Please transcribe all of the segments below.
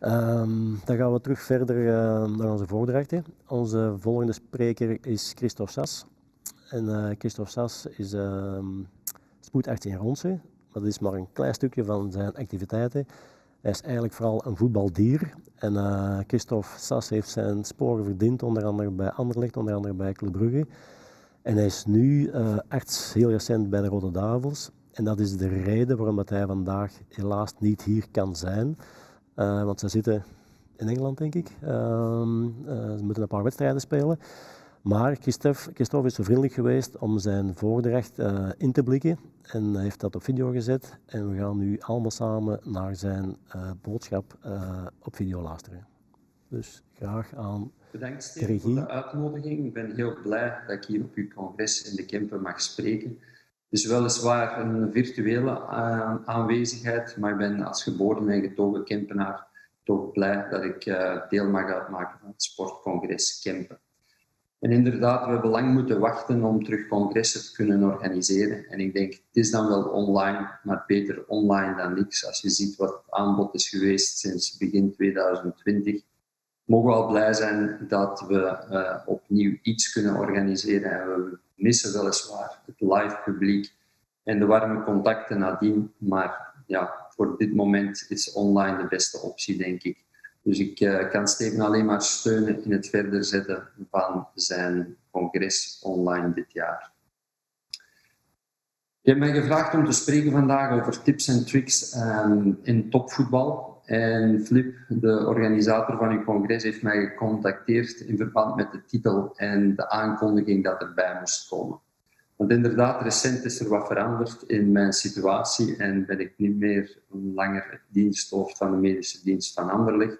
Um, dan gaan we terug verder uh, naar onze voordrachten. Onze volgende spreker is Christophe Sass. En uh, Christophe Sass is uh, spoedarts in Ronse. Dat is maar een klein stukje van zijn activiteiten. Hij is eigenlijk vooral een voetbaldier. En uh, Christophe Sass heeft zijn sporen verdiend, onder andere bij Anderlecht, onder andere bij Club Brugge. En hij is nu arts heel recent bij de Rode Duivels. En dat is de reden waarom hij vandaag helaas niet hier kan zijn. Uh, want ze zitten in Engeland, denk ik. Uh, ze moeten een paar wedstrijden spelen. Maar Christophe, Christophe is zo vriendelijk geweest om zijn voordracht uh, in te blikken en hij heeft dat op video gezet. En we gaan nu allemaal samen naar zijn uh, boodschap uh, op video luisteren. Dus graag aan Bedankt Steven voor de uitnodiging. Ik ben heel blij dat ik hier op uw congres in de Kempen mag spreken. Het is weliswaar een virtuele aanwezigheid, maar ik ben als geboren en getogen Kempenaar toch blij dat ik deel mag uitmaken van het sportcongres Kempen. En inderdaad, we hebben lang moeten wachten om terug congressen te kunnen organiseren. En ik denk, het is dan wel online, maar beter online dan niks. Als je ziet wat het aanbod is geweest sinds begin 2020, mogen we al blij zijn dat we uh, opnieuw iets kunnen organiseren. En we missen weliswaar het live publiek en de warme contacten nadien. Maar ja, voor dit moment is online de beste optie, denk ik. Dus ik uh, kan Steven alleen maar steunen in het verder zetten van zijn congres online dit jaar. Je hebt mij gevraagd om te spreken vandaag over tips en tricks um, in topvoetbal. En Flip, de organisator van uw congres, heeft mij gecontacteerd in verband met de titel en de aankondiging dat erbij moest komen. Want inderdaad, recent is er wat veranderd in mijn situatie en ben ik niet meer langer diensthoofd van de medische dienst van Anderlecht,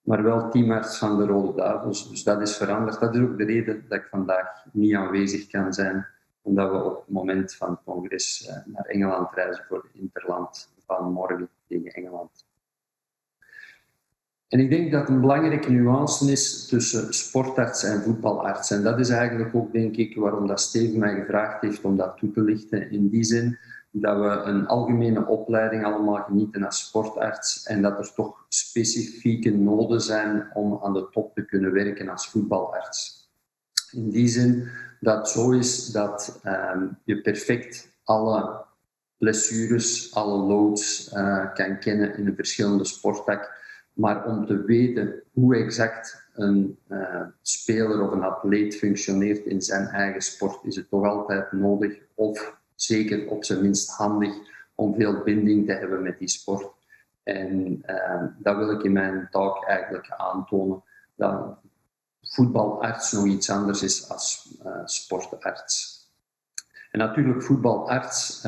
maar wel teamarts van de Rode Duivels. Dus dat is veranderd. Dat is ook de reden dat ik vandaag niet aanwezig kan zijn, omdat we op het moment van het congres eh, naar Engeland reizen voor Interland van morgen. En ik denk dat een belangrijke nuance is tussen sportarts en voetbalarts. En dat is eigenlijk ook, denk ik, waarom dat Steven mij gevraagd heeft om dat toe te lichten. In die zin dat we een algemene opleiding allemaal genieten als sportarts en dat er toch specifieke noden zijn om aan de top te kunnen werken als voetbalarts. In die zin dat het zo is dat um, je perfect alle blessures, alle loads uh, kan kennen in een verschillende sporttak. Maar om te weten hoe exact een uh, speler of een atleet functioneert in zijn eigen sport, is het toch altijd nodig of zeker op zijn minst handig om veel binding te hebben met die sport. En uh, dat wil ik in mijn talk eigenlijk aantonen. Dat voetbalarts nog iets anders is als uh, sportarts. En natuurlijk, voetbalarts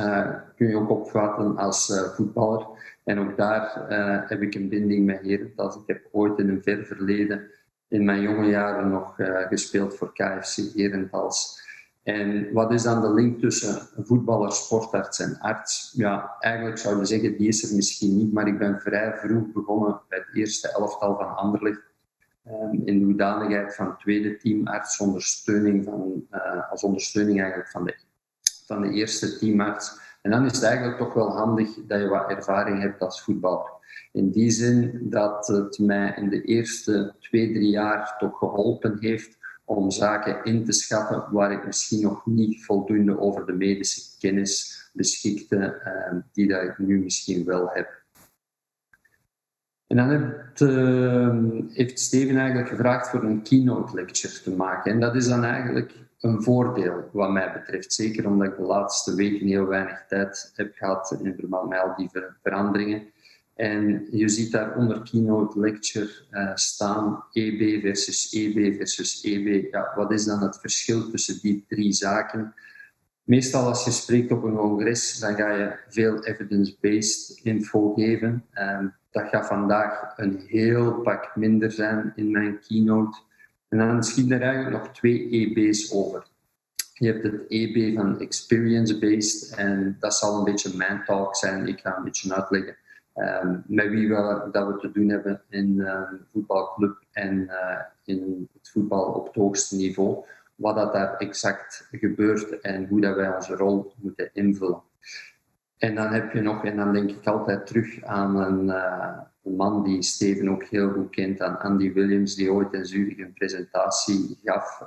kun je ook opvatten als voetballer. En ook daar heb ik een binding met Herentals. Ik heb ooit in een ver verleden, in mijn jonge jaren, nog gespeeld voor KFC Herentals. En wat is dan de link tussen voetballer, sportarts en arts? Ja, eigenlijk zou je zeggen, die is er misschien niet, maar ik ben vrij vroeg begonnen bij het eerste elftal van Anderlecht. Um, in de hoedanigheid van tweede teamarts, ondersteuning van, uh, als ondersteuning eigenlijk van de, van de eerste teamarts. En dan is het eigenlijk toch wel handig dat je wat ervaring hebt als voetballer. In die zin dat het mij in de eerste twee, drie jaar toch geholpen heeft om zaken in te schatten waar ik misschien nog niet voldoende over de medische kennis beschikte, uh, die dat ik nu misschien wel heb. En dan heeft, uh, heeft Steven eigenlijk gevraagd voor een keynote lecture te maken. En dat is dan eigenlijk een voordeel wat mij betreft. Zeker omdat ik de laatste weken heel weinig tijd heb gehad in verband met al die veranderingen. En je ziet daar onder keynote lecture uh, staan EB versus EB versus EB. Ja, wat is dan het verschil tussen die drie zaken? Meestal als je spreekt op een congres, dan ga je veel evidence-based info geven. Um, dat gaat vandaag een heel pak minder zijn in mijn keynote. En dan schiet er eigenlijk nog twee EB's over. Je hebt het EB van experience-based en dat zal een beetje mijn talk zijn. Ik ga een beetje uitleggen Um, met wie we, dat we te doen hebben in uh, voetbalclub en uh, in het voetbal op het hoogste niveau. Wat dat daar exact gebeurt en hoe dat wij onze rol moeten invullen. En dan heb je nog, en dan denk ik altijd terug aan een, uh, een man die Steven ook heel goed kent, aan Andy Williams, die ooit in Zurich een presentatie gaf.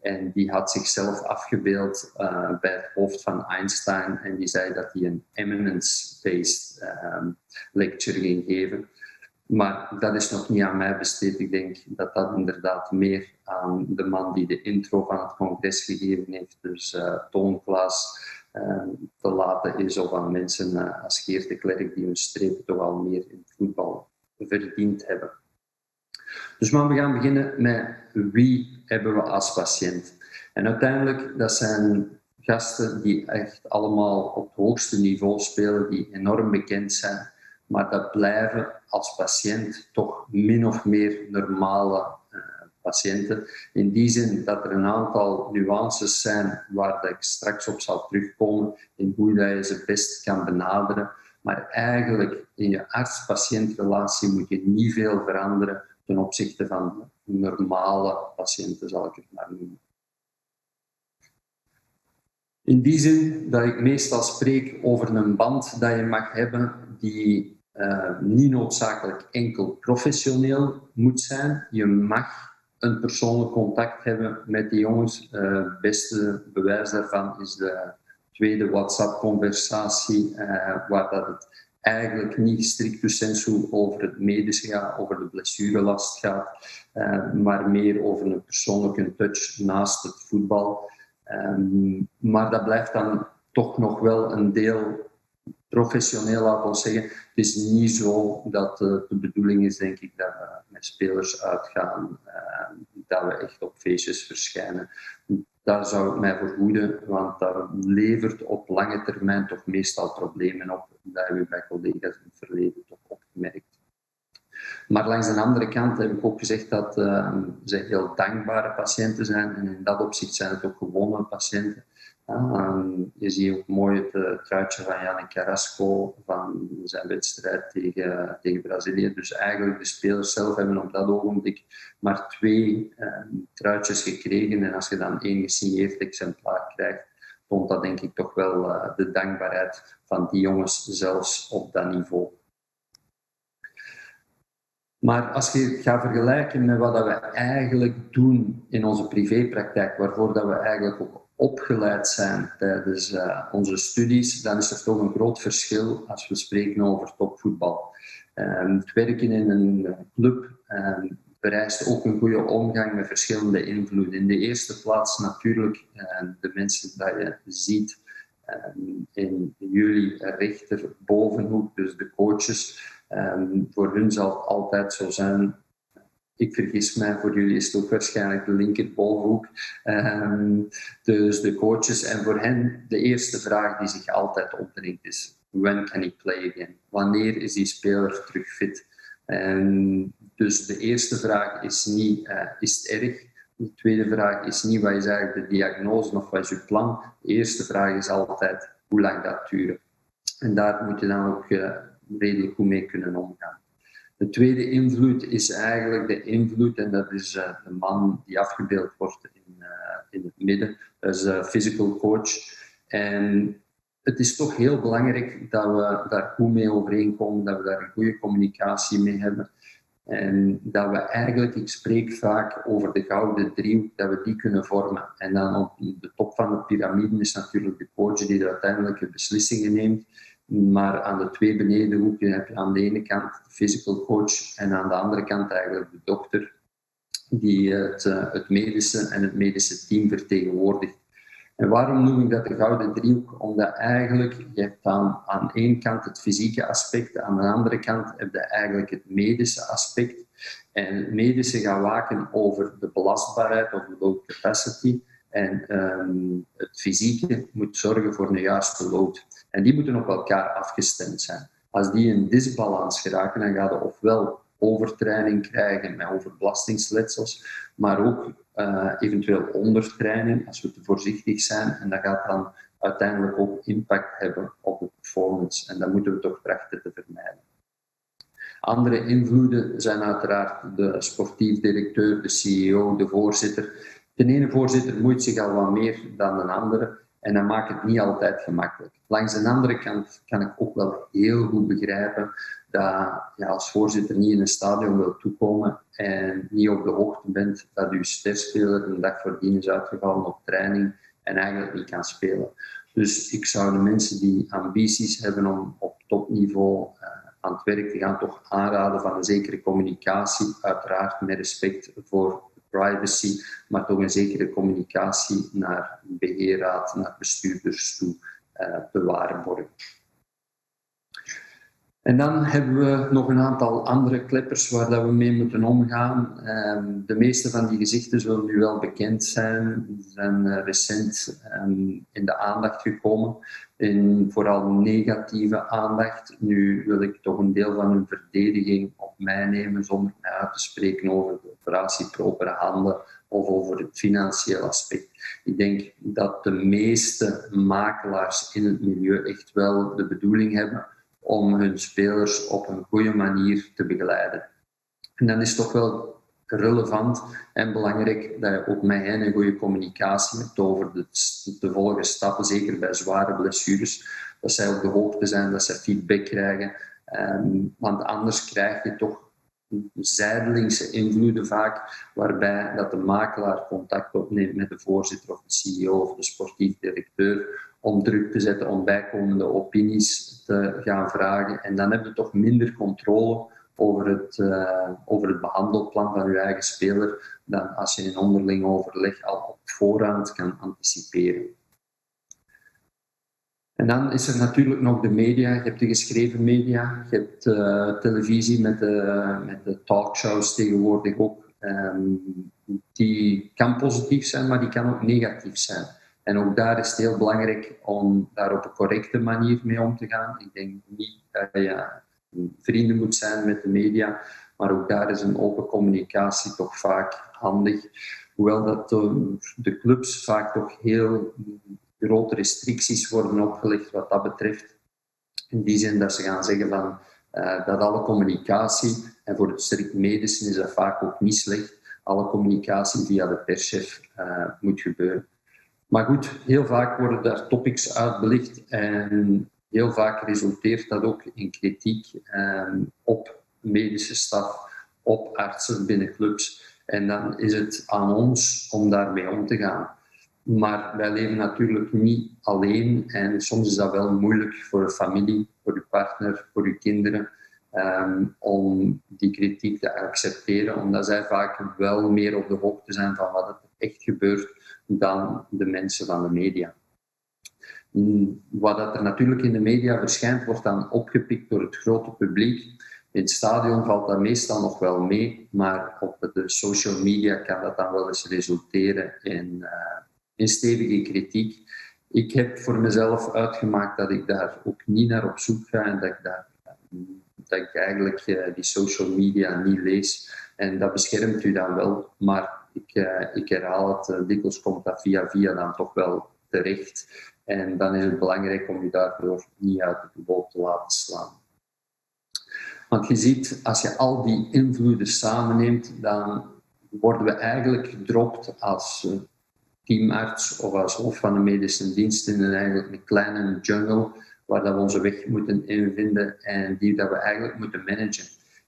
En die had zichzelf afgebeeld uh, bij het hoofd van Einstein en die zei dat hij een eminence-based um, lecture ging geven. Maar dat is nog niet aan mij besteed. Ik denk dat dat inderdaad meer aan de man die de intro van het congres gegeven heeft, dus uh, Toon Klaas, te laten is. Of aan mensen uh, als Geert de Klerk die hun strepen toch al meer in voetbal verdiend hebben. Dus maar we gaan beginnen met wie hebben we als patiënt. En uiteindelijk, dat zijn gasten die echt allemaal op het hoogste niveau spelen, die enorm bekend zijn, maar dat blijven als patiënt toch min of meer normale In die zin dat er een aantal nuances zijn waar ik straks op zal terugkomen, in hoe je ze best kan benaderen. Maar eigenlijk in je arts-patiëntrelatie moet je niet veel veranderen ten opzichte van normale patiënten, zal ik het maar noemen. In die zin dat ik meestal spreek over een band dat je mag hebben die uh, niet noodzakelijk enkel professioneel moet zijn. Je mag een persoonlijk contact hebben met die jongens. Het uh, beste bewijs daarvan is de tweede WhatsApp-conversatie, uh, waar dat het eigenlijk niet strictus sensu over het medische gaat, over de blessurelast gaat, uh, maar meer over een persoonlijke touch naast het voetbal. Um, maar dat blijft dan toch nog wel een deel professioneel, laten we zeggen. Het is niet zo dat uh, de bedoeling is, denk ik, dat we met spelers uitgaan, uh, dat we echt op feestjes verschijnen daar zou ik mij verhoeden, want dat levert op lange termijn toch meestal problemen op. Dat hebben we bij collega's in het verleden toch opgemerkt. Maar langs de andere kant heb ik ook gezegd dat uh, ze heel dankbare patiënten zijn en in dat opzicht zijn het ook gewone patiënten. Ehm, je ziet ook mooi het uh, truitje van Yannick Carrasco van zijn wedstrijd tegen, tegen Brazilië. Dus eigenlijk de spelers zelf hebben op dat ogenblik maar twee uh, truitjes gekregen. En als je dan één gesigneerd exemplaar krijgt, toont dat denk ik toch wel uh, de dankbaarheid van die jongens zelfs op dat niveau. Maar als je gaat vergelijken met wat we eigenlijk doen in onze privépraktijk, waarvoor dat we eigenlijk ook opgeleid zijn tijdens uh, onze studies, dan is er toch een groot verschil als we spreken over topvoetbal. Um, het werken in een club um, vereist ook een goede omgang met verschillende invloeden. In de eerste plaats natuurlijk uh, de mensen dat je ziet in jullie rechterbovenhoek, dus de coaches. voor hun zal het altijd zo zijn ik vergis mij, voor jullie is het ook waarschijnlijk de linkerbolhoek. Um, dus de coaches. En voor hen de eerste vraag die zich altijd opdringt is: when can he play again? Wanneer is die speler terug fit? En dus de eerste vraag is niet: uh, is het erg? De tweede vraag is niet: wat is eigenlijk de diagnose of wat is je plan? De eerste vraag is altijd: hoe lang dat duren? En daar moet je dan ook uh, redelijk goed mee kunnen omgaan. De tweede invloed is eigenlijk de invloed, en dat is uh, de man die afgebeeld wordt in, uh, in het midden, dat is de physical coach. En het is toch heel belangrijk dat we daar goed mee overeenkomen, dat we daar een goede communicatie mee hebben. En dat we eigenlijk, ik spreek vaak over de gouden driehoek, dat we die kunnen vormen. En dan op de top van de piramide is natuurlijk de coach die de uiteindelijke beslissingen neemt. Maar aan de twee benedenhoeken heb je aan de ene kant de physical coach en aan de andere kant eigenlijk de dokter die het, eh, het medische en het medische team vertegenwoordigt. En waarom noem ik dat de gouden driehoek? Omdat eigenlijk je hebt aan, aan één kant het fysieke aspect, aan de andere kant heb je eigenlijk het medische aspect. En medische gaat waken over de belastbaarheid of de load capacity. En um, het fysieke moet zorgen voor een juiste load. En die moeten op elkaar afgestemd zijn. Als die in disbalans geraken, dan gaat je ofwel overtraining krijgen met overbelastingsletsels, maar ook uh, eventueel ondertraining als we te voorzichtig zijn. En dat gaat dan uiteindelijk ook impact hebben op de performance. En dat moeten we toch trachten te vermijden. Andere invloeden zijn uiteraard de sportief directeur, de CEO, de voorzitter. De ene voorzitter moeit zich al wat meer dan de andere. En dat maakt het niet altijd gemakkelijk. Langs de andere kant kan ik ook wel heel goed begrijpen dat je als voorzitter niet in een stadion wil toekomen en niet op de hoogte bent dat je sterspeler een dag voordien is uitgevallen op training en eigenlijk niet kan spelen. Dus ik zou de mensen die ambities hebben om op topniveau uh, aan het werk te gaan, toch aanraden van een zekere communicatie, uiteraard met respect voor privacy, maar toch een zekere communicatie naar beheerraad, naar bestuurders toe uh, te waarborgen. En dan hebben we nog een aantal andere kleppers waar dat we mee moeten omgaan. Ehm, de meeste van die gezichten zullen nu wel bekend zijn, Ze zijn eh, recent ehm, in de aandacht gekomen. In vooral negatieve aandacht. Nu wil ik toch een deel van hun verdediging op mij nemen zonder mij uit te spreken over de operatie propere handen of over het financiële aspect. Ik denk dat de meeste makelaars in het milieu echt wel de bedoeling hebben om hun spelers op een goede manier te begeleiden. En dan is het toch wel relevant en belangrijk dat je ook met hen een goede communicatie hebt over de, de volgende stappen, zeker bij zware blessures. Dat zij op de hoogte zijn, dat ze feedback krijgen. Um, want anders krijg je toch zijdelingse invloeden vaak, waarbij dat de makelaar contact opneemt met de voorzitter of de CEO of de sportief directeur om druk te zetten, om bijkomende opinies te gaan vragen. En dan heb je toch minder controle over het, uh, over het behandelplan van je eigen speler dan als je in onderling overleg al op voorhand kan anticiperen. En dan is er natuurlijk nog de media. Je hebt de geschreven media, je hebt uh, televisie met de, met de talkshows tegenwoordig ook. Um, die kan positief zijn, maar die kan ook negatief zijn. En ook daar is het heel belangrijk om daar op een correcte manier mee om te gaan. Ik denk niet dat je vrienden moet zijn met de media, maar ook daar is een open communicatie toch vaak handig. Hoewel dat de clubs vaak toch heel grote restricties worden opgelegd wat dat betreft. In die zin dat ze gaan zeggen van, uh, dat alle communicatie, en voor het strikt medische is dat vaak ook niet slecht, alle communicatie via de perschef uh, moet gebeuren. Maar goed, heel vaak worden daar topics uitbelicht en heel vaak resulteert dat ook in kritiek um, op medische staf, op artsen binnen clubs. En dan is het aan ons om daarmee om te gaan. Maar wij leven natuurlijk niet alleen en soms is dat wel moeilijk voor de familie, voor je partner, voor je kinderen, um, om die kritiek te accepteren, omdat zij vaak wel meer op de hoogte zijn van wat er echt gebeurt dan de mensen van de media. Mm, wat er natuurlijk in de media verschijnt, wordt dan opgepikt door het grote publiek. In het stadion valt dat meestal nog wel mee, maar op de social media kan dat dan wel eens resulteren in, uh, in stevige kritiek. Ik heb voor mezelf uitgemaakt dat ik daar ook niet naar op zoek ga en dat ik, daar, dat ik eigenlijk uh, die social media niet lees. En dat beschermt u dan wel, maar ik, uh, ik herhaal het, uh, dikwijls komt dat via via dan toch wel terecht. En dan is het belangrijk om je daardoor niet uit de boot te laten slaan. Want je ziet, als je al die invloeden samenneemt, dan worden we eigenlijk gedropt als teamarts of als hoofd van de medische dienst in een, eigenlijk een kleine jungle waar dat we onze weg moeten invinden en die dat we eigenlijk moeten managen.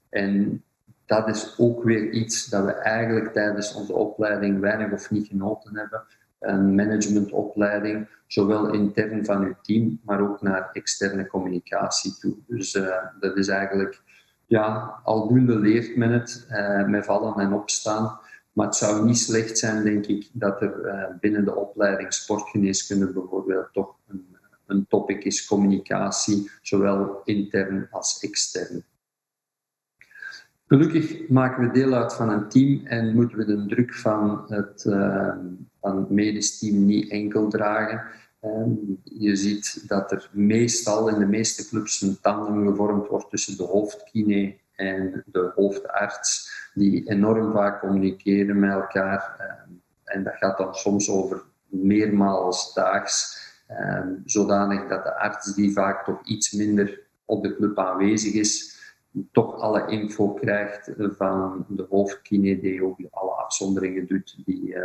En dat is ook weer iets dat we eigenlijk tijdens onze opleiding weinig of niet genoten hebben. Een managementopleiding, zowel intern van uw team, maar ook naar externe communicatie toe. Dus uh, dat is eigenlijk, ja, aldoende leert men het uh, met vallen en opstaan. Maar het zou niet slecht zijn, denk ik, dat er uh, binnen de opleiding sportgeneeskunde bijvoorbeeld toch een, een topic is communicatie, zowel intern als extern. Gelukkig maken we deel uit van een team en moeten we de druk van het, uh, van het medisch team niet enkel dragen. Uh, je ziet dat er meestal in de meeste clubs een tandem gevormd wordt tussen de hoofdkine en de hoofdarts, die enorm vaak communiceren met elkaar. Uh, en dat gaat dan soms over meermaals daags, zodanig dat de arts, die vaak toch iets minder op de club aanwezig is, toch alle info krijgt van de hoofdkinedeog, alle afzonderingen doet, die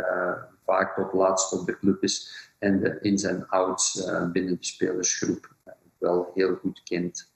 vaak tot laatst op de club is en de ins en outs binnen de spelersgroep wel heel goed kent.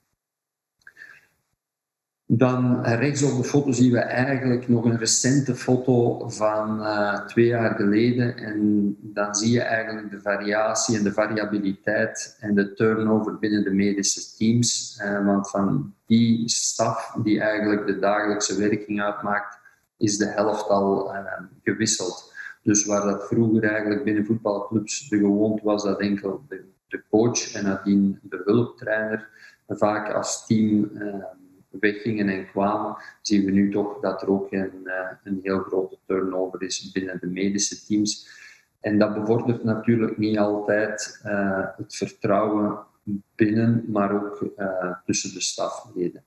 Dan rechts op de foto zien we eigenlijk nog een recente foto van uh, twee jaar geleden. En dan zie je eigenlijk de variatie en de variabiliteit en de turnover binnen de medische teams. Uh, want van die staf die eigenlijk de dagelijkse werking uitmaakt, is de helft al uh, gewisseld. Dus waar dat vroeger eigenlijk binnen voetbalclubs de gewoonte was dat enkel de, de coach en nadien de hulptrainer vaak als team weggingen en kwamen, zien we nu toch dat er ook een, uh, een heel grote turnover is binnen de medische teams. En dat bevordert natuurlijk niet altijd uh, het vertrouwen binnen, maar ook uh, tussen de stafleden.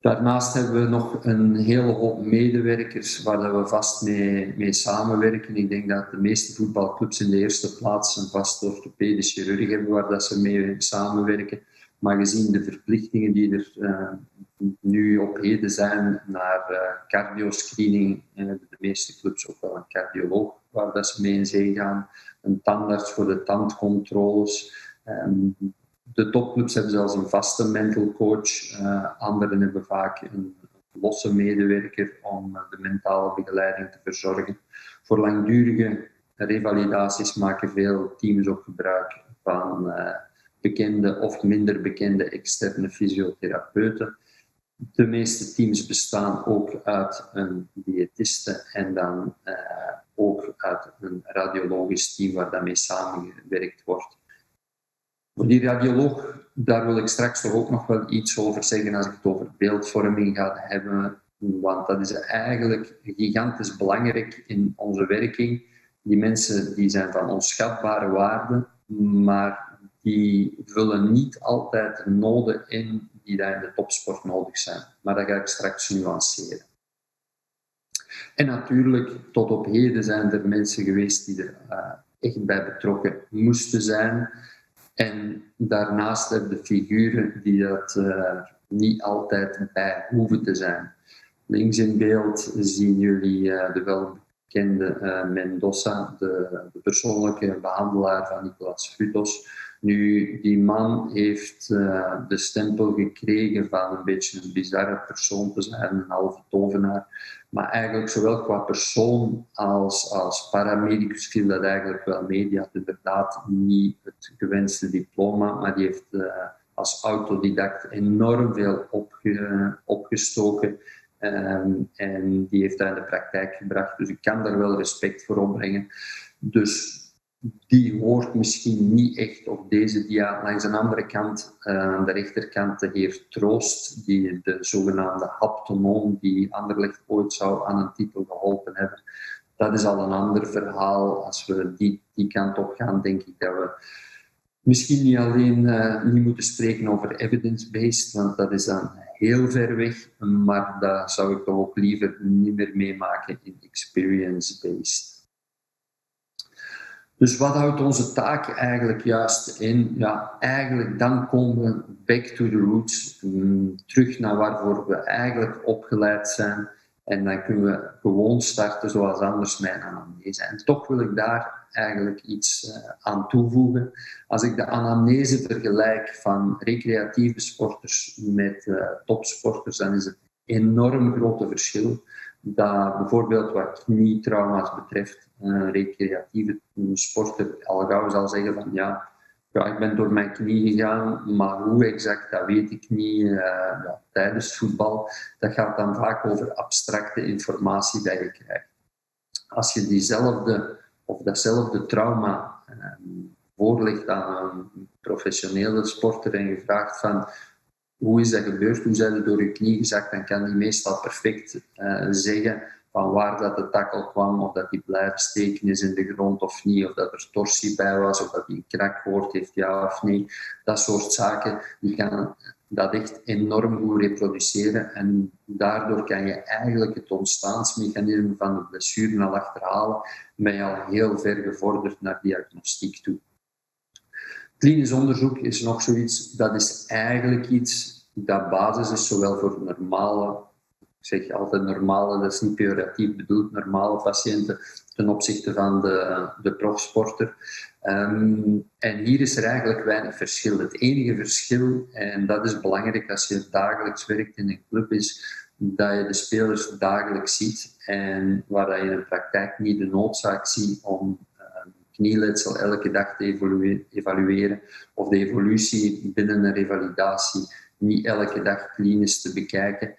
Daarnaast hebben we nog een hele hoop medewerkers waar we vast mee, mee samenwerken. Ik denk dat de meeste voetbalclubs in de eerste plaats een vast orthopedisch chirurg hebben waar dat ze mee samenwerken. Maar gezien de verplichtingen die er uh, nu op heden zijn naar uh, cardioscreening, en hebben de meeste clubs ook wel een cardioloog waar dat ze mee in zee gaan, een tandarts voor de tandcontroles. Um, de topclubs hebben zelfs een vaste mental coach, anderen hebben vaak een losse medewerker om de mentale begeleiding te verzorgen. Voor langdurige revalidaties maken veel teams ook gebruik van bekende of minder bekende externe fysiotherapeuten. De meeste teams bestaan ook uit een diëtiste en dan uh, ook uit een radiologisch team waar daarmee samengewerkt wordt. Voor die radioloog, daar wil ik straks toch ook nog wel iets over zeggen als ik het over beeldvorming ga hebben, want dat is eigenlijk gigantisch belangrijk in onze werking. Die mensen die zijn van onschatbare waarde, maar die vullen niet altijd de noden in die daar in de topsport nodig zijn. Maar dat ga ik straks nuanceren. En natuurlijk, tot op heden zijn er mensen geweest die er uh, echt bij betrokken moesten zijn. En daarnaast hebben de figuren die dat uh, niet altijd bij hoeven te zijn. Links in beeld zien jullie uh, de welbekende Mendoza, de, de, persoonlijke behandelaar van Nicolas Frutos nu, die man heeft uh, de stempel gekregen van een beetje een bizarre persoon te zijn, een halve tovenaar. Maar eigenlijk zowel qua persoon als, als paramedicus viel dat eigenlijk wel mee. Die had inderdaad niet het gewenste diploma, maar die heeft uh, als autodidact enorm veel opge, opgestoken. Um, en die heeft dat in de praktijk gebracht. Dus ik kan daar wel respect voor opbrengen. Dus die hoort misschien niet echt op deze dia. Langs de andere kant, aan de rechterkant, de heer Troost, die de zogenaamde haptonoom, die Anderlecht ooit zou aan een titel geholpen hebben. Dat is al een ander verhaal. Als we die, die kant op gaan, denk ik dat we misschien niet alleen uh, niet moeten spreken over evidence-based, want dat is dan heel ver weg, maar dat zou ik toch ook liever niet meer meemaken in experience-based. Dus wat houdt onze taak eigenlijk juist in? Ja, eigenlijk dan komen we back to the roots, mm, terug naar waarvoor we eigenlijk opgeleid zijn. En dan kunnen we gewoon starten zoals anders mijn anamnese. En toch wil ik daar eigenlijk iets uh, aan toevoegen. Als ik de anamnese vergelijk van recreatieve sporters met uh, topsporters, dan is het een enorm grote verschil dat bijvoorbeeld wat knietrauma's betreft, een recreatieve sporter al gauw zal zeggen van ja, ja, ik ben door mijn knie gegaan, maar hoe exact, dat weet ik niet uh, ja, tijdens voetbal. Dat gaat dan vaak over abstracte informatie die je krijgt. Als je diezelfde of datzelfde trauma uh, voorlegt aan een professionele sporter en je vraagt van hoe is dat gebeurd, hoe zijn ze door je knie gezakt, dan kan die meestal perfect uh, zeggen van waar dat de takkel kwam, of dat die blijven steken is in de grond of niet, of dat er torsie bij was, of dat die een krak heeft, ja of nee. Dat soort zaken, die kan dat echt enorm goed reproduceren en daardoor kan je eigenlijk het ontstaansmechanisme van de blessure al achterhalen, ben je al heel ver gevorderd naar diagnostiek toe. Klinisch onderzoek is nog zoiets, dat is eigenlijk iets dat basis is, zowel voor normale ik zeg altijd normale, dat is niet pejoratief bedoeld, normale patiënten ten opzichte van de, de profsporter. Ehm, en hier is er eigenlijk weinig verschil. Het enige verschil, en dat is belangrijk als je dagelijks werkt in een club, is dat je de spelers dagelijks ziet en waar je in de praktijk niet de noodzaak ziet om knieletsel elke dag te evalueren of de evolutie binnen een revalidatie niet elke dag klinisch te bekijken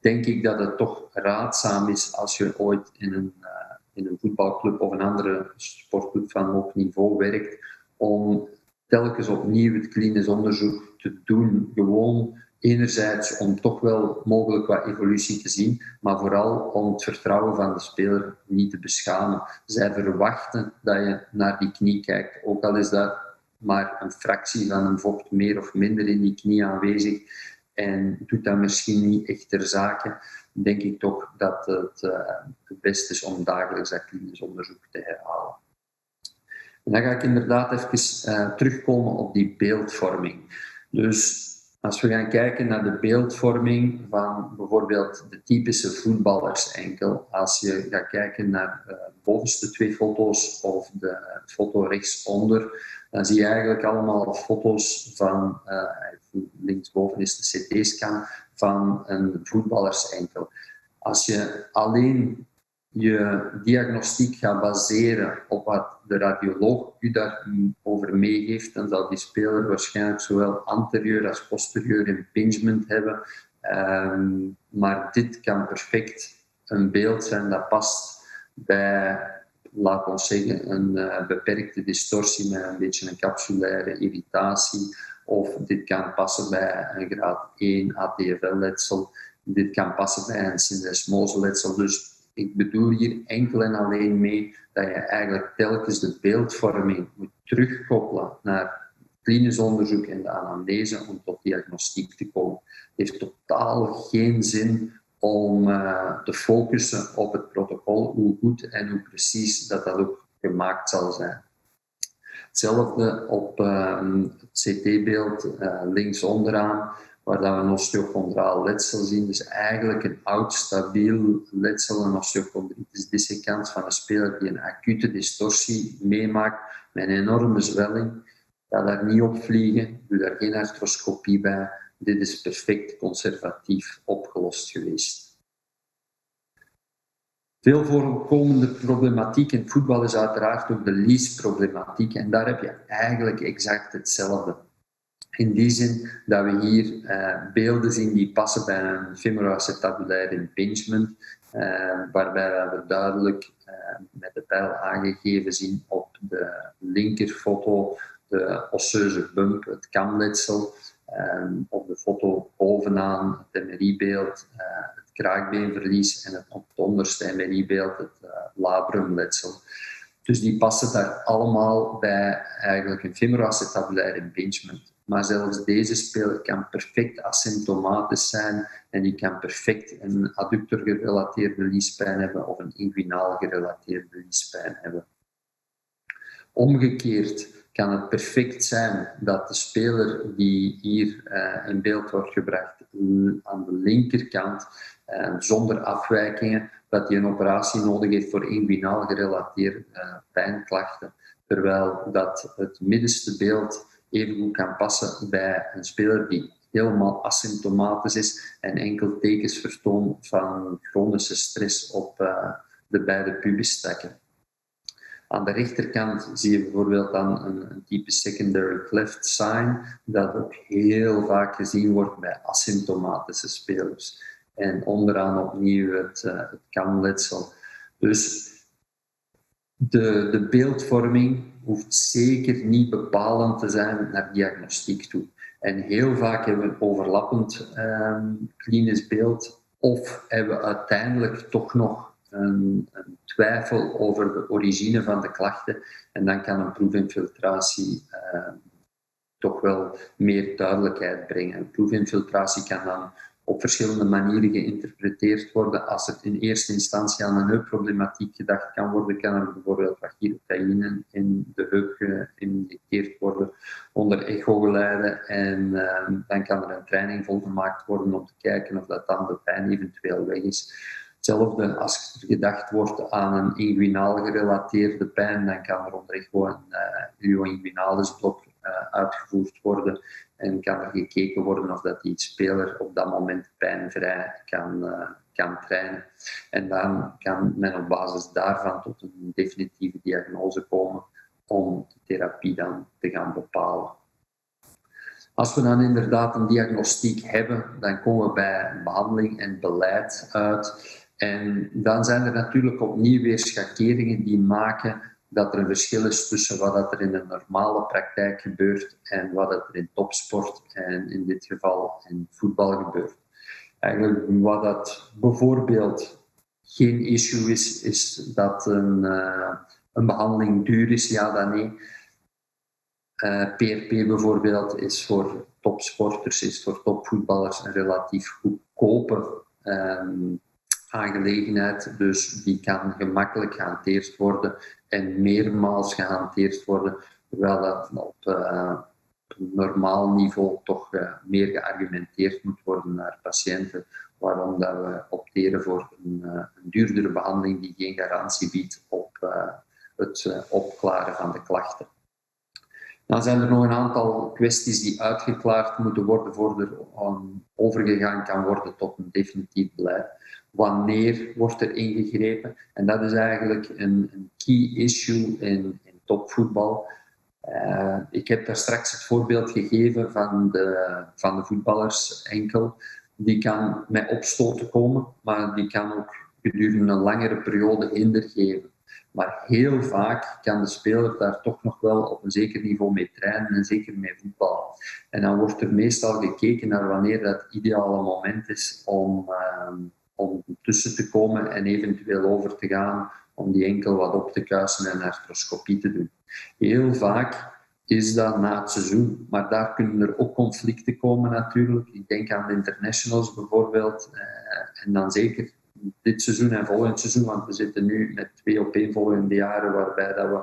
denk ik dat het toch raadzaam is als je ooit in een, uh, in een voetbalclub of een andere sportclub van hoog niveau werkt, om telkens opnieuw het klinisch onderzoek te doen. Gewoon enerzijds om toch wel mogelijk wat evolutie te zien, maar vooral om het vertrouwen van de speler niet te beschamen. Zij verwachten dat je naar die knie kijkt, ook al is dat maar een fractie van een vocht meer of minder in die knie aanwezig en doet dat misschien niet echt ter zake, denk ik toch dat het uh, het beste is om dagelijks dat klinisch onderzoek te herhalen. En dan ga ik inderdaad even uh, terugkomen op die beeldvorming. Dus als we gaan kijken naar de beeldvorming van bijvoorbeeld de typische voetballers enkel, als je gaat kijken naar de bovenste twee foto's of de foto rechtsonder, dan zie je eigenlijk allemaal foto's van, uh, linksboven is de CT-scan, van een voetballersenkel. Als je alleen je diagnostiek gaat baseren op wat de radioloog u daarover meegeeft, dan zal die speler waarschijnlijk zowel anterieur als posterieur impingement hebben. Um, maar dit kan perfect een beeld zijn dat past bij laat ons zeggen, een uh, beperkte distorsie met een beetje een capsulaire irritatie. Of dit kan passen bij een graad 1 ATFL-letsel. Dit kan passen bij een syndesmose-letsel. Dus ik bedoel hier enkel en alleen mee dat je eigenlijk telkens de beeldvorming moet terugkoppelen naar klinisch onderzoek en de anamnese om tot diagnostiek te komen. Het heeft totaal geen zin om uh, te focussen op het protocol, hoe goed en hoe precies dat dat ook gemaakt zal zijn. Hetzelfde op uh, het CT-beeld uh, links onderaan, waar dat we een osteochondraal letsel zien. Dus eigenlijk een oud, stabiel letsel, een osteochondritis dissecans van een speler die een acute distorsie meemaakt met een enorme zwelling. Ga daar niet op vliegen, doe daar geen arthroscopie bij dit is perfect conservatief opgelost geweest. Veel voorkomende problematiek in voetbal is uiteraard ook de lease-problematiek. En daar heb je eigenlijk exact hetzelfde. In die zin dat we hier uh, beelden zien die passen bij een femoroacetabulair impingement, uh, waarbij we duidelijk uh, met de pijl aangegeven zien op de linkerfoto de osseuze bump, het kamletsel, op de foto bovenaan het MRI-beeld, eh, het kraakbeenverlies en het, op het onderste MRI-beeld het labrumletsel. Dus die passen daar allemaal bij eigenlijk een femoroacetabulair impingement. Maar zelfs deze speler kan perfect asymptomatisch zijn en die kan perfect een adductor-gerelateerde liespijn hebben of een inguinaal gerelateerde liespijn hebben. Omgekeerd kan het perfect zijn dat de speler die hier uh, in beeld wordt gebracht aan de linkerkant, uh, zonder afwijkingen, dat een operatie nodig heeft voor inguinaal gerelateerde uh, pijnklachten. Terwijl dat het middenste beeld even goed kan passen bij een speler die helemaal asymptomatisch is en enkel tekens vertoont van chronische stress op de beide pubisstakken. Aan de rechterkant zie je bijvoorbeeld dan een, een, type secondary cleft sign, dat ook heel vaak gezien wordt bij asymptomatische spelers. En onderaan opnieuw het, uh, het kamletsel. Dus de, de beeldvorming hoeft zeker niet bepalend te zijn naar diagnostiek toe. En heel vaak hebben we een overlappend um, klinisch beeld of hebben we uiteindelijk toch nog een, een, twijfel over de origine van de klachten. En dan kan een proefinfiltratie uh, toch wel meer duidelijkheid brengen. Een proefinfiltratie kan dan op verschillende manieren geïnterpreteerd worden. Als het in eerste instantie aan een heupproblematiek gedacht kan worden, kan er bijvoorbeeld wat gyrocaïne in de heup geïnjecteerd worden onder echogeleiden en ehm, dan kan er een training volgemaakt worden om te kijken of dat dan de pijn eventueel weg is. Hetzelfde als er gedacht wordt aan een inguinaal gerelateerde pijn, dan kan er onder echo een uh, blok uitgevoerd worden en kan er gekeken worden of dat die speler op dat moment pijnvrij kan, uh, kan trainen. En dan kan men op basis daarvan tot een definitieve diagnose komen om de therapie dan te gaan bepalen. Als we dan inderdaad een diagnostiek hebben, dan komen we bij behandeling en beleid uit. En dan zijn er natuurlijk opnieuw weer schakeringen die maken dat er een verschil is tussen wat er in een normale praktijk gebeurt en wat er in topsport en in dit geval in voetbal gebeurt. Eigenlijk wat dat bijvoorbeeld geen issue is, is dat een, uh, een behandeling duur is, ja dan nee. Eh, PRP bijvoorbeeld is voor topsporters, is voor topvoetballers een relatief goedkope um, aangelegenheid. Dus die kan gemakkelijk gehanteerd worden en meermaals gehanteerd worden, terwijl dat op uh, normaal niveau toch uh, meer geargumenteerd moet worden naar patiënten, waarom dat we opteren voor een, uh, een duurdere behandeling die geen garantie biedt op het opklaren van de klachten. Dan zijn er nog een aantal kwesties die uitgeklaard moeten worden voordat er overgegaan kan worden tot een definitief beleid wanneer wordt er ingegrepen. En dat is eigenlijk een, een key issue in, in topvoetbal. Uh, ik heb daar straks het voorbeeld gegeven van de, van de voetballers enkel. Die kan met opstoten komen, maar die kan ook gedurende een langere periode hinder geven. Maar heel vaak kan de speler daar toch nog wel op een zeker niveau mee trainen en zeker mee voetballen. En dan wordt er meestal gekeken naar wanneer dat ideale moment is om, uh, om tussen te komen en eventueel over te gaan om die enkel wat op te kuisen en arthroscopie te doen. Heel vaak is dat na het seizoen, maar daar kunnen er ook conflicten komen natuurlijk. Ik denk aan de internationals bijvoorbeeld eh, en dan zeker dit seizoen en volgend seizoen, want we zitten nu met twee opeenvolgende jaren waarbij dat we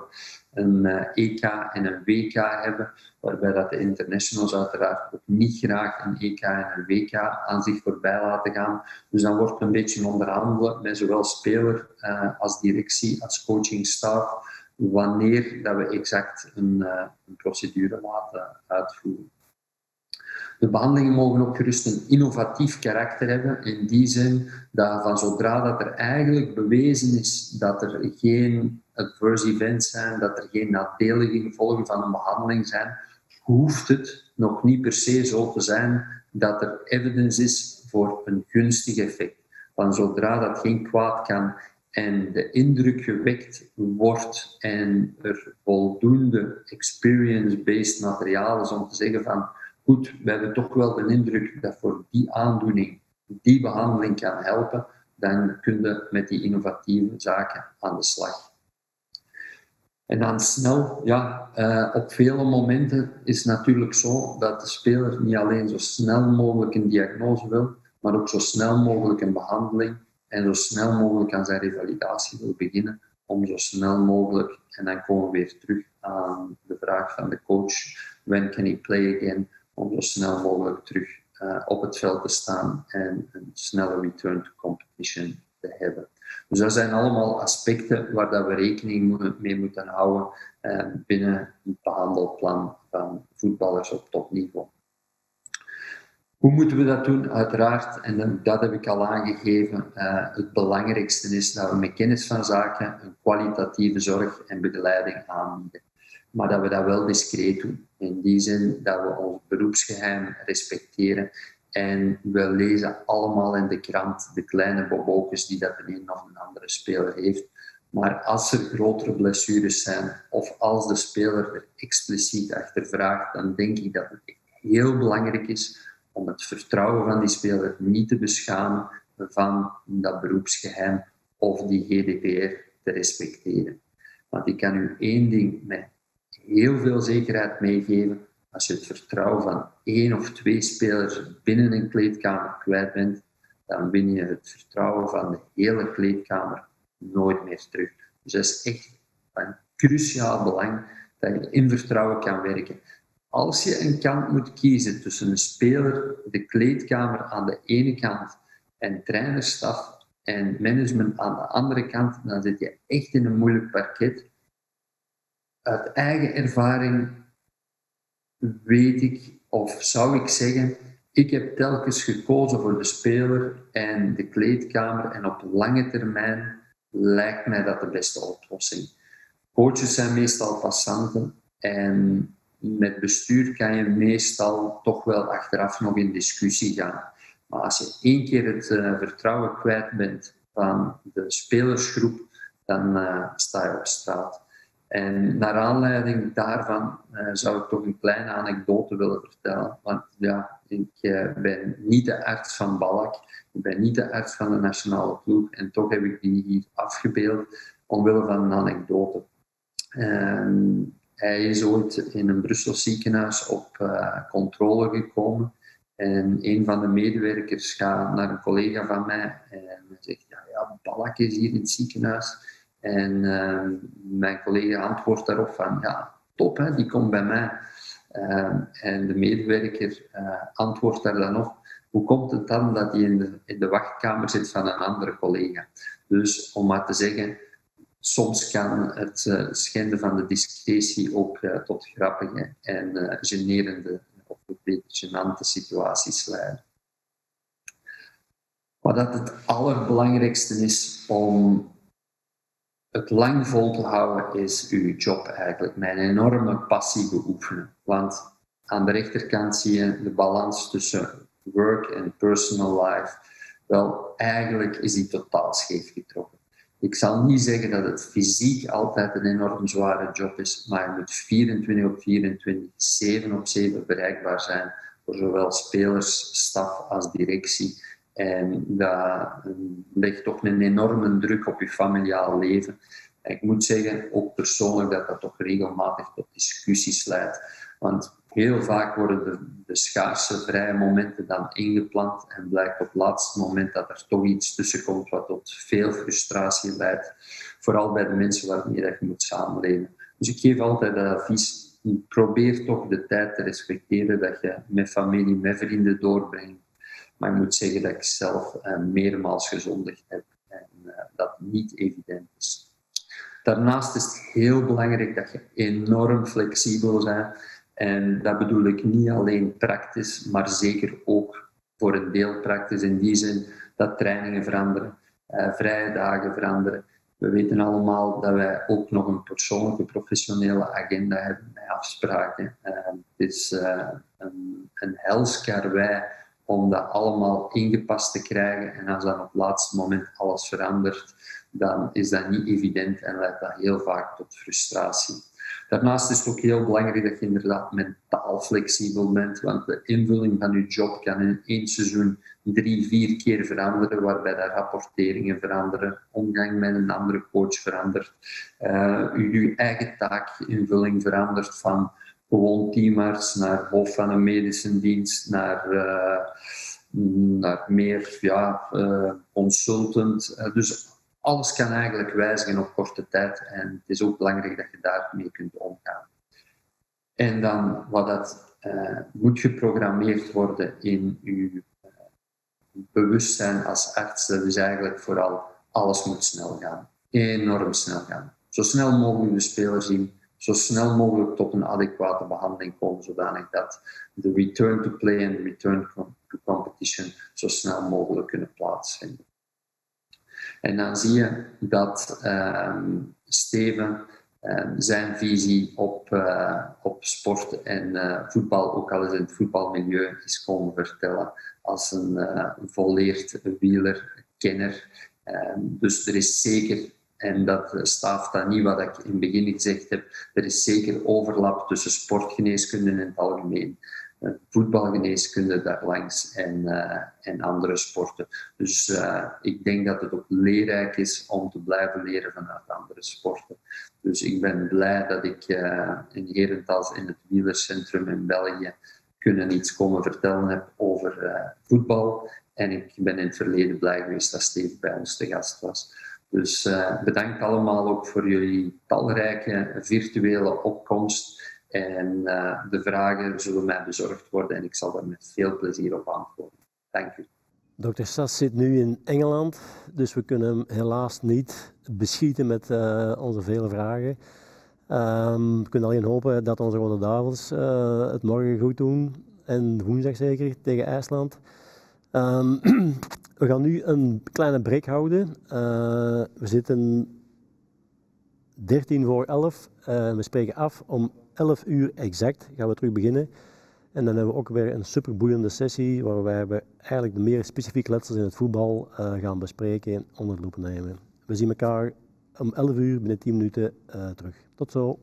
een EK eh, e en een WK hebben, waarbij dat de internationals uiteraard ook niet graag een EK en een WK aan zich voorbij laten gaan. Dus dan wordt een beetje onderhandelen met zowel speler uh, als directie, als coachingstaf, wanneer dat we exact een, uh, een procedure laten uitvoeren. De behandelingen mogen ook gerust een innovatief karakter hebben, in die zin dat van zodra dat er eigenlijk bewezen is dat er geen adverse events zijn, dat er geen nadelige gevolgen van een behandeling zijn, hoeft het nog niet per se zo te zijn dat er evidence is voor een gunstig effect. Van zodra dat geen kwaad kan en de indruk gewekt wordt en er voldoende experience-based materiaal is om te zeggen van goed, we hebben toch wel de indruk dat voor die aandoening die behandeling kan helpen, dan kun je met die innovatieve zaken aan de slag. En dan snel, ja, uh, op vele momenten is het natuurlijk zo dat de speler niet alleen zo snel mogelijk een diagnose wil, maar ook zo snel mogelijk een behandeling en zo snel mogelijk aan zijn revalidatie wil beginnen, om zo snel mogelijk, en dan komen we weer terug aan de vraag van de coach, when can he play again, om zo snel mogelijk terug uh, op het veld te staan en een snelle return to competition te hebben. Dus dat zijn allemaal aspecten waar dat we rekening mee moeten houden uh, binnen het behandelplan van voetballers op topniveau. Hoe moeten we dat doen? Uiteraard, en dat heb ik al aangegeven, uh, het belangrijkste is dat we met kennis van zaken een kwalitatieve zorg en begeleiding aanbieden maar dat we dat wel discreet doen. In die zin dat we ons beroepsgeheim respecteren en we lezen allemaal in de krant de kleine bobokes die dat de een of een andere speler heeft. Maar als er grotere blessures zijn of als de speler er expliciet achter vraagt, dan denk ik dat het heel belangrijk is om het vertrouwen van die speler niet te beschamen van dat beroepsgeheim of die GDPR te respecteren. Want ik kan u één ding met heel veel zekerheid meegeven. als je het vertrouwen van één of twee spelers binnen een kleedkamer kwijt bent, dan win je het vertrouwen van de hele kleedkamer nooit meer terug. Dus dat is echt van cruciaal belang dat je in vertrouwen kan werken. Als je een kant moet kiezen tussen een speler, de kleedkamer aan de ene kant en trainerstaf en management aan de andere kant, dan zit je echt in een moeilijk parket. Uit eigen ervaring weet ik, of zou ik zeggen, ik heb telkens gekozen voor de speler en de kleedkamer en op lange termijn lijkt mij dat de beste oplossing. Coaches zijn meestal passanten en met bestuur kan je meestal toch wel achteraf nog in discussie gaan. Maar als je één keer het uh, vertrouwen kwijt bent van de spelersgroep, dan uh, sta je op straat. En naar aanleiding daarvan uh, zou ik toch een kleine anekdote willen vertellen. Want ja, ik ben niet de arts van Balak, ik ben niet de arts van de nationale ploeg en toch heb ik die hier afgebeeld omwille van een anekdote. Hij is ooit in een Brussel ziekenhuis op uh, controle gekomen. En een van de medewerkers gaat naar een collega van mij en zegt: Ja, ja is hier in het ziekenhuis. En uh, mijn collega antwoordt daarop van: Ja, top, hè, die komt bij mij. Uh, en de medewerker uh, antwoordt daar dan op: Hoe komt het dan dat hij in de, in de wachtkamer zit van een andere collega? Dus om maar te zeggen, soms kan het uh, schenden van de discretie ook tot grappige en generende of een situaties leiden. Wat dat het allerbelangrijkste is om het lang vol te houden, is uw job eigenlijk. Mijn enorme passie beoefenen. Want aan de rechterkant zie je de balans tussen work en personal life. Wel, eigenlijk is die totaal scheef getrokken. Ik zal niet zeggen dat het fysiek altijd een enorm zware job is, maar je moet 24 op 24, 7 op 7 bereikbaar zijn voor zowel spelers, staf als directie. En dat legt toch een enorme druk op je familiaal leven. En ik moet zeggen, ook persoonlijk, dat dat toch regelmatig tot discussies leidt. Want heel vaak worden de, de schaarse vrije momenten dan ingepland en blijkt op het laatste moment dat er toch iets tussen komt wat tot veel frustratie leidt. Vooral bij de mensen waarmee je moet samenleven. Dus ik geef altijd het advies, probeer toch de tijd te respecteren dat je met familie, met vrienden doorbrengt. Maar ik moet zeggen dat ik zelf uh, meermaals gezondigd heb en uh, dat niet evident is. Daarnaast is het heel belangrijk dat je enorm flexibel bent en dat bedoel ik niet alleen praktisch, maar zeker ook voor een deel praktisch in die zin dat trainingen veranderen, uh, vrije dagen veranderen. We weten allemaal dat wij ook nog een persoonlijke professionele agenda hebben met afspraken. Uh, het is een, een helskarwei om dat allemaal ingepast te krijgen. En als dan op het laatste moment alles verandert, dan is dat niet evident en leidt dat heel vaak tot frustratie. Daarnaast is het ook heel belangrijk dat je inderdaad mentaal flexibel bent, want de invulling van je job kan in één seizoen drie, vier keer veranderen, waarbij de rapporteringen veranderen, omgang met een andere coach verandert, uh, je eigen taakinvulling verandert van gewoon teamarts naar hoofd van een medische dienst, naar, uh, naar meer ja, uh, consultant. dus alles kan eigenlijk wijzigen op korte tijd en het is ook belangrijk dat je daarmee kunt omgaan. En dan wat dat moet geprogrammeerd worden in je bewustzijn als arts, dat is eigenlijk vooral alles moet snel gaan. Enorm snel gaan. Zo snel mogelijk de speler zien, zo snel mogelijk tot een adequate behandeling komen, zodanig dat de return to play en de return to competition zo snel mogelijk kunnen plaatsvinden. En dan zie je dat ehm, Steven ehm, zijn visie op, uh, op sport en uh, voetbal, ook al eens in het voetbalmilieu, is komen vertellen als een, uh, volleerd wieler, kenner. Ehm, dus er is zeker, en dat staaft dan niet wat ik in het begin gezegd heb, er is zeker overlap tussen sportgeneeskunde in het algemeen voetbalgeneeskunde daarlangs en, en andere sporten. Dus ik denk dat het ook leerrijk is om te blijven leren vanuit andere sporten. Dus ik ben blij dat ik in Herentals in het wielercentrum in België kunnen iets komen vertellen heb over voetbal. En ik ben in het verleden blij geweest dat Steve bij ons te gast was. Dus uh, bedankt allemaal ook voor jullie talrijke virtuele opkomst. En uh, de vragen zullen mij bezorgd worden en ik zal daar met veel plezier op antwoorden. Dank u. Dr. Sass zit nu in Engeland, dus we kunnen hem helaas niet beschieten met uh, onze vele vragen. Um, we kunnen alleen hopen dat onze Rode Duivels het morgen goed doen en woensdag zeker tegen IJsland. Um, we gaan nu een kleine break houden. Uh, we zitten 13 voor 11. Uh, we spreken af om 11 uur exact gaan we terug beginnen. En dan hebben we ook weer een superboeiende sessie waar wij eigenlijk de meer specifieke letsels in het voetbal uh, gaan bespreken en onder de loep nemen. We zien elkaar om 11 uur binnen 10 minuten terug. Tot zo.